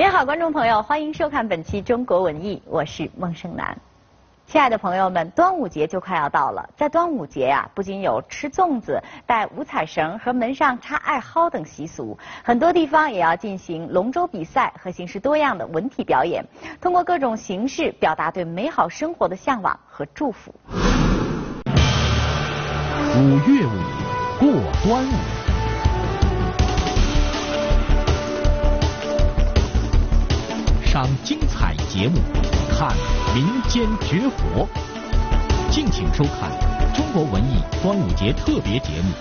您好，观众朋友，欢迎收看本期《中国文艺》，我是孟胜男。亲爱的朋友们，端午节就快要到了，在端午节呀、不仅有吃粽子、戴五彩绳和门上插艾蒿等习俗，很多地方也要进行龙舟比赛和形式多样的文体表演，通过各种形式表达对美好生活的向往和祝福。五月五，过端午。赏精彩节目，看民间绝活，敬请收看《中国文艺端午节特别节目》。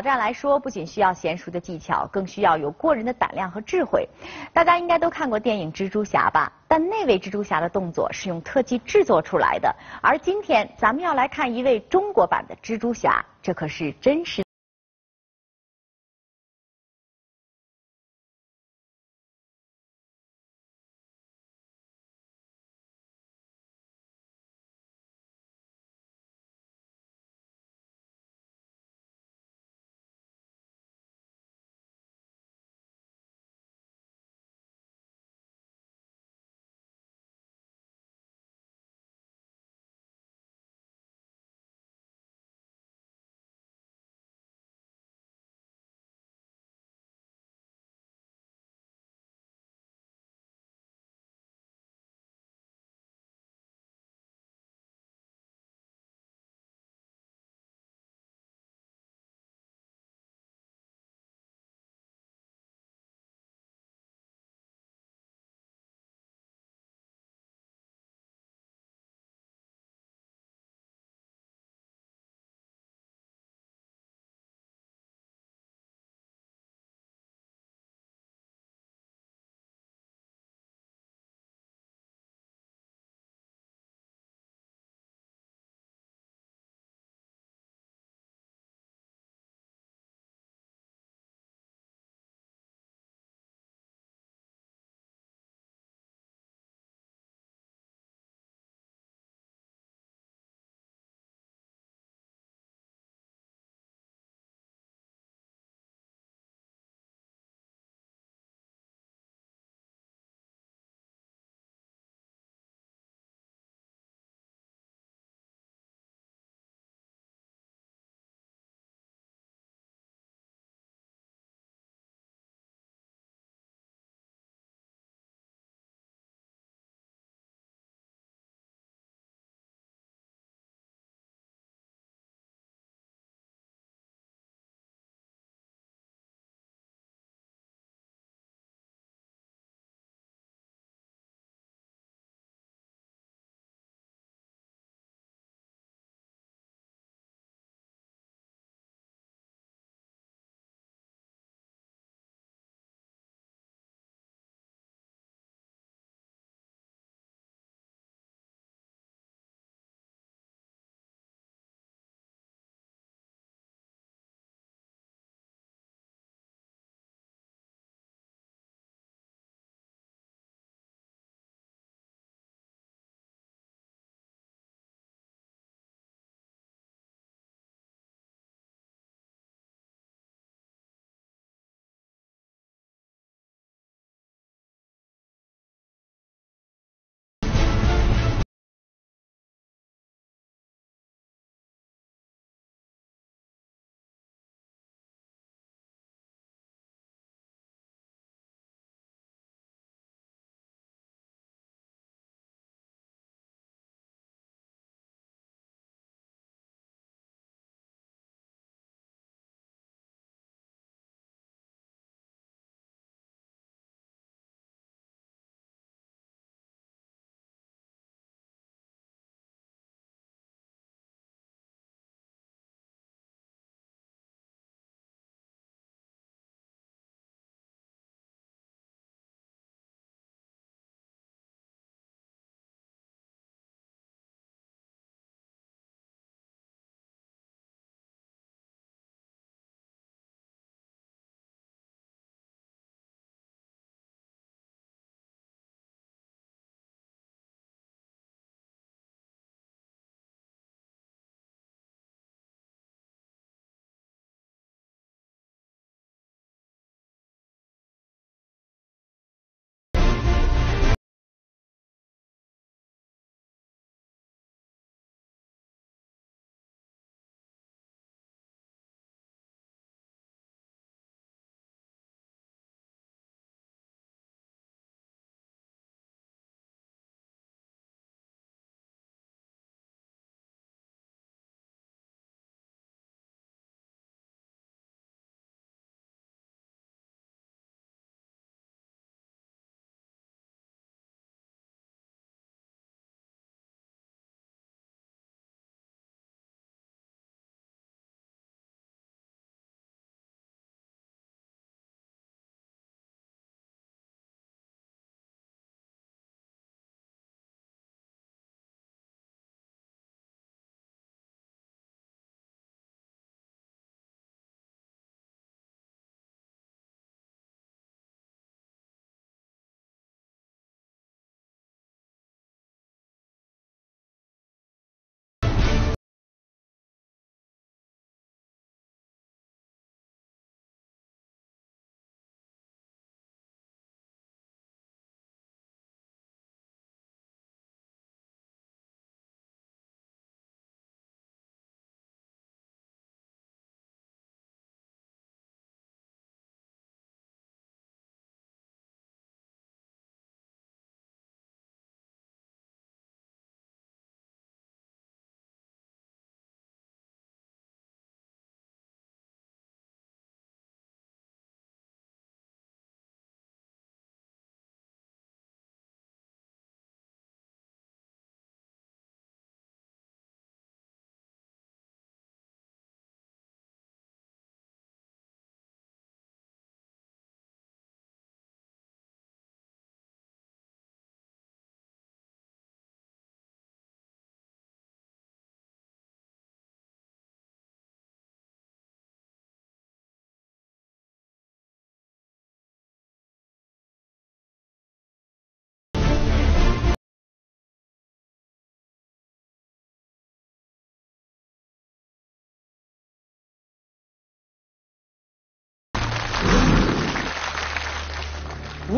挑战来说，不仅需要娴熟的技巧，更需要有过人的胆量和智慧。大家应该都看过电影《蜘蛛侠》吧？但那位蜘蛛侠的动作是用特技制作出来的，而今天咱们要来看一位中国版的蜘蛛侠，这可是真实。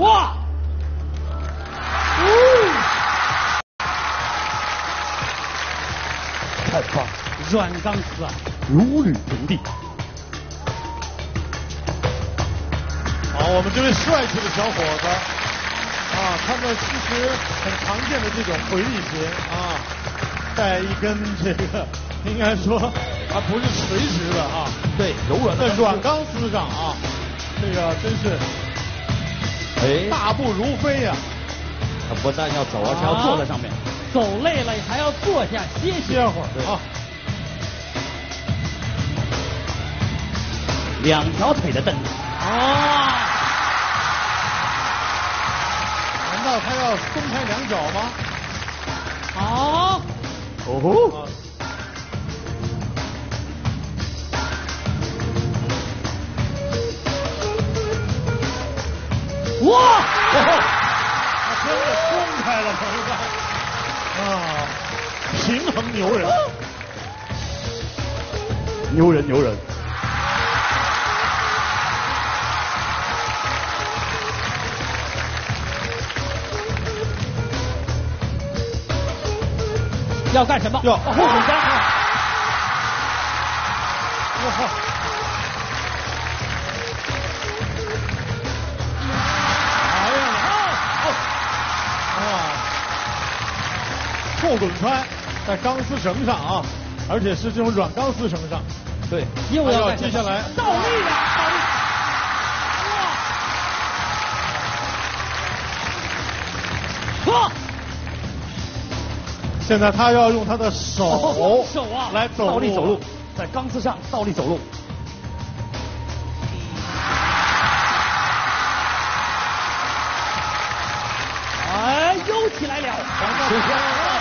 哇！太棒了，软钢丝啊！如履平地。好，我们这位帅气的小伙子啊，穿着其实很常见的这种回力鞋啊，带一根这个应该说它不是垂直的啊，对，柔软的在软钢丝上啊，这个真是哎，大步如飞呀、他不但要走，而且要坐在上面。走累了还要坐下歇歇。会儿啊。两条腿的凳子，啊！难道他要松开两脚吗？好，哦，哇！他真的松开了，朋友们啊，平衡牛人。牛人牛人，要干什么？要后滚翻。哇！后滚穿在钢丝绳上啊，而且是这种软钢丝绳上。对，又要接下来倒立的，倒立。哇！哇！现在他要用他的手哦 手啊来走倒立走路，在钢丝上倒立走路。哎，又起来了。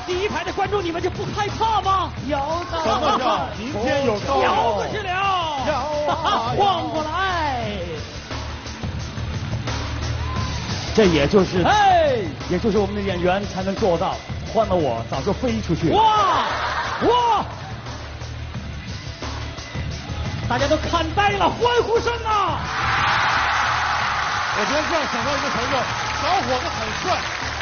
第一排的观众你们就不害怕吗？摇的什么叫明天有高摇过去了，摇啊晃过来，这也就是，哎，也就是我们的演员才能做到。换了我，早就飞出去。哇哇！大家都看呆了，欢呼声啊！我觉得这样想到一个朋友，小伙子很帅，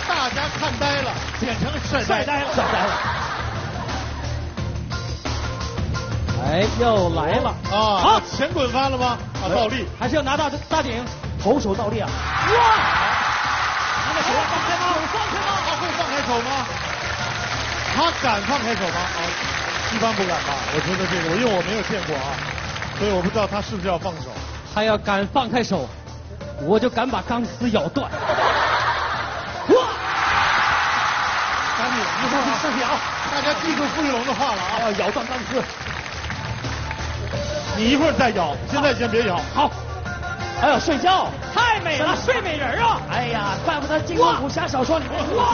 大家看呆了，简称帅呆帅呆了帅呆了。哎，又来了啊！好，前滚翻了吗？啊，倒立。还是要拿大大顶。投手倒立啊！哇！拿到手放开吗？放开吗？他会放开手吗？他敢放开手吗？啊，一般不敢吧？我觉得这个，因为我没有见过啊，所以我不知道他是不是要放手。他要敢放开手，我就敢把钢丝咬断。你，一会儿，上去啊！大家记住傅玉龙的话了啊！要咬断钢丝。你一会儿再咬，现在先别咬。好，还要睡觉。太美了，睡美人啊！哎呀，怪不得金庸武侠小说里面哇！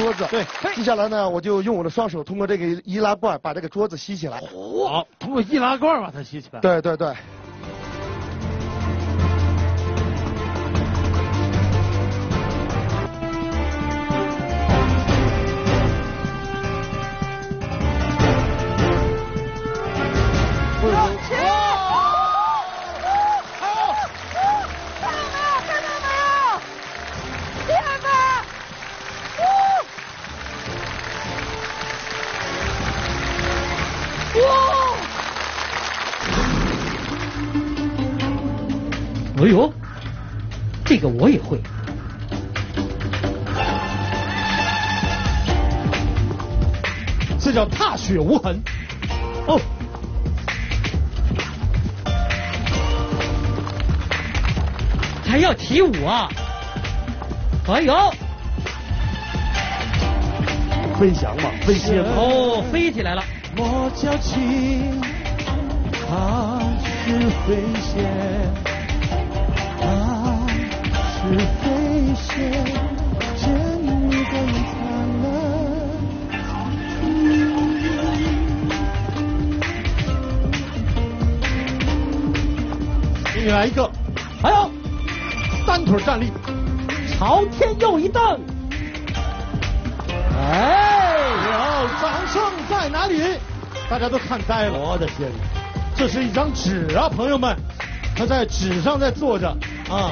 桌子。对，接下来呢，我就用我的双手通过这个易拉罐把这个桌子吸起来。好，通过易拉罐把它吸起来。对对对。还要起舞啊！哎呦，飞翔嘛，飞起来。哦，飞起来了。我叫情，它是飞仙，它是飞仙，见你更灿烂。来一个，单腿站立，朝天又一蹬。哎，好，掌声在哪里？大家都看呆了。我的天！这是一张纸啊，朋友们，他在纸上在坐着啊。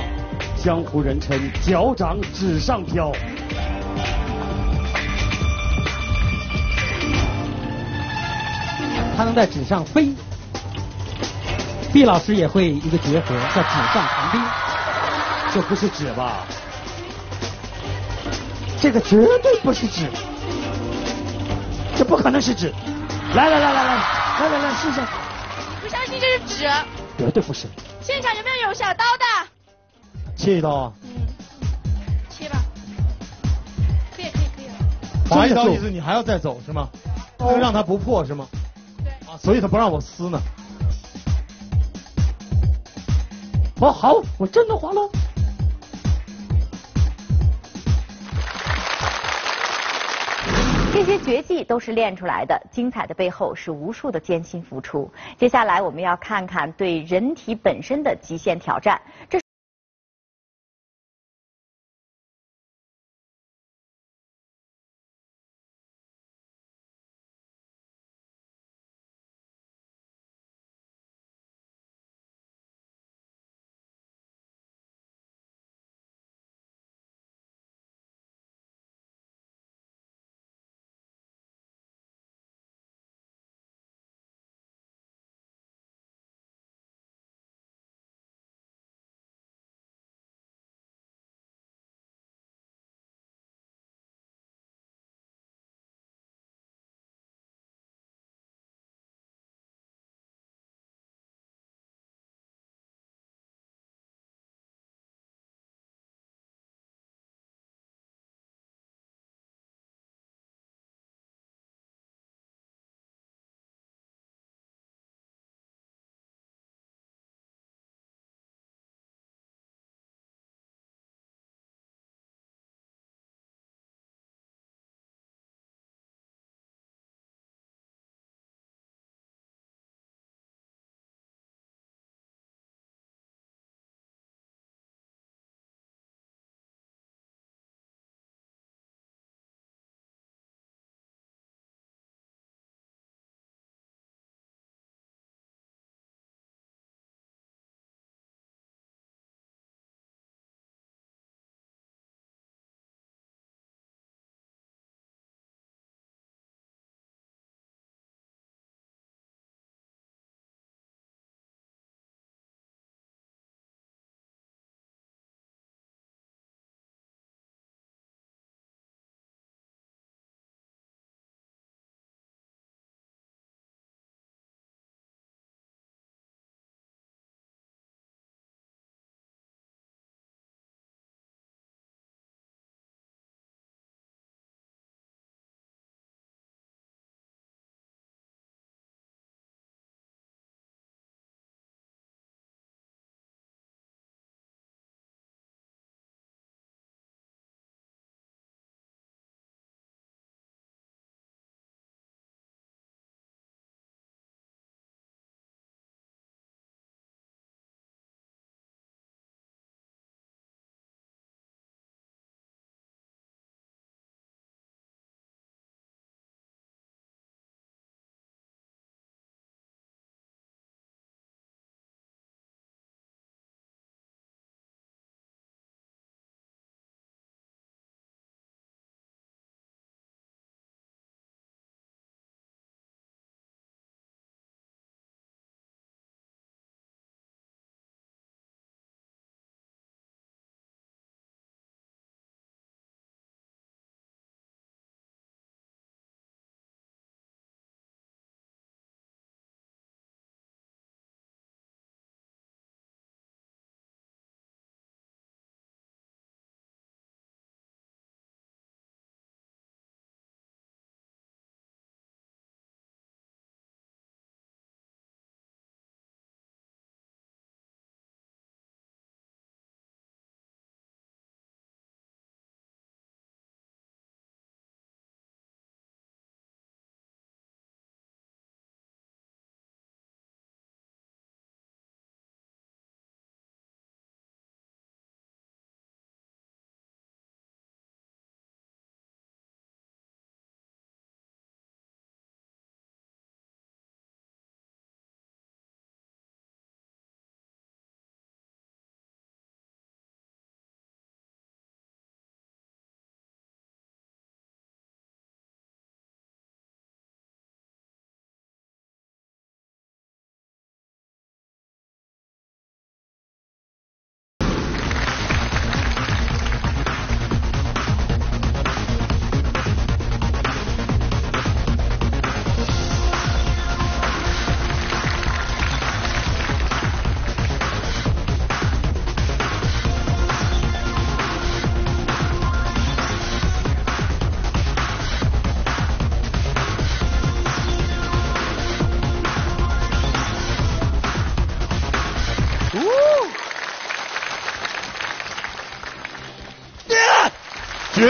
江湖人称脚掌纸上飘。他能在纸上飞。毕老师也会一个绝活，叫纸上谈兵。这不是纸吧？这个绝对不是纸，这不可能是纸。来来来来来来来来试试。不相信这是纸。绝对不是。现场有没有有小刀的？切一刀啊！嗯，切吧。可以可以可以了。划一刀意思你还要再走是吗？让它不破是吗？对。啊，所以他不让我撕呢。哦，好，我真的划了。些绝技都是练出来的，精彩的背后是无数的艰辛付出。接下来我们要看看对人体本身的极限挑战。这。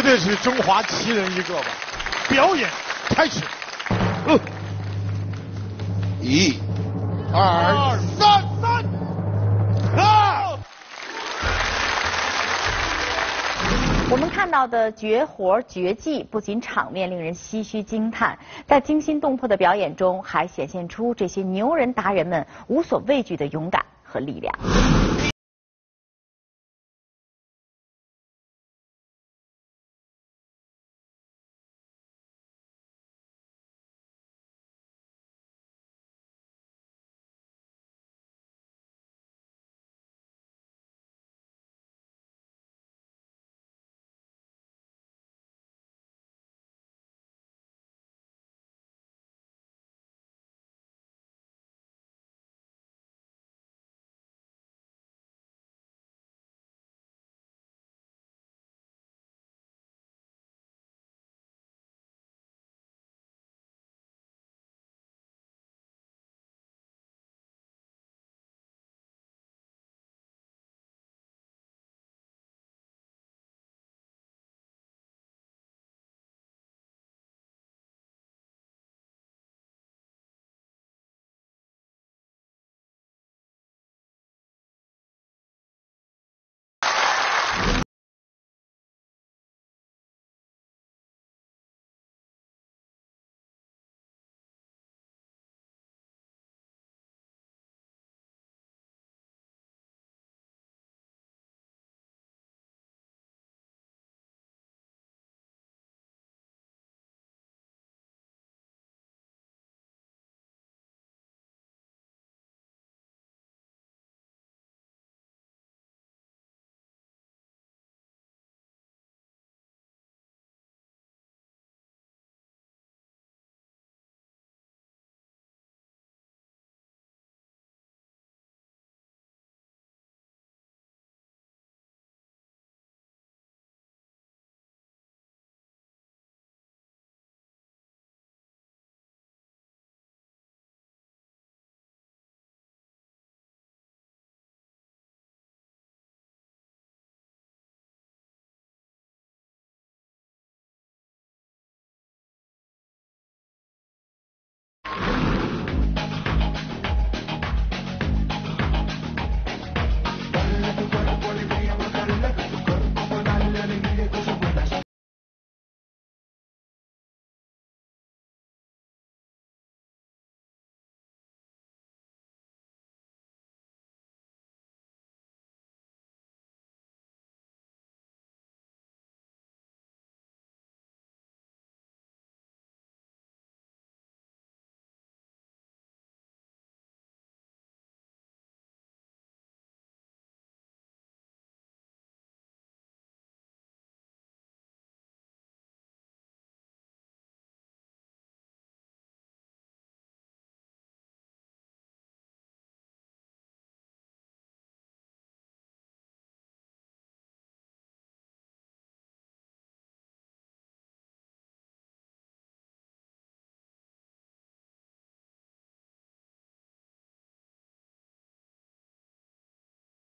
对是中华奇人一个吧。表演开始。嗯，一、二、三、三、啊！我们看到的绝活绝技，不仅场面令人唏嘘惊叹，在惊心动魄的表演中，还显现出这些牛人达人们无所畏惧的勇敢和力量。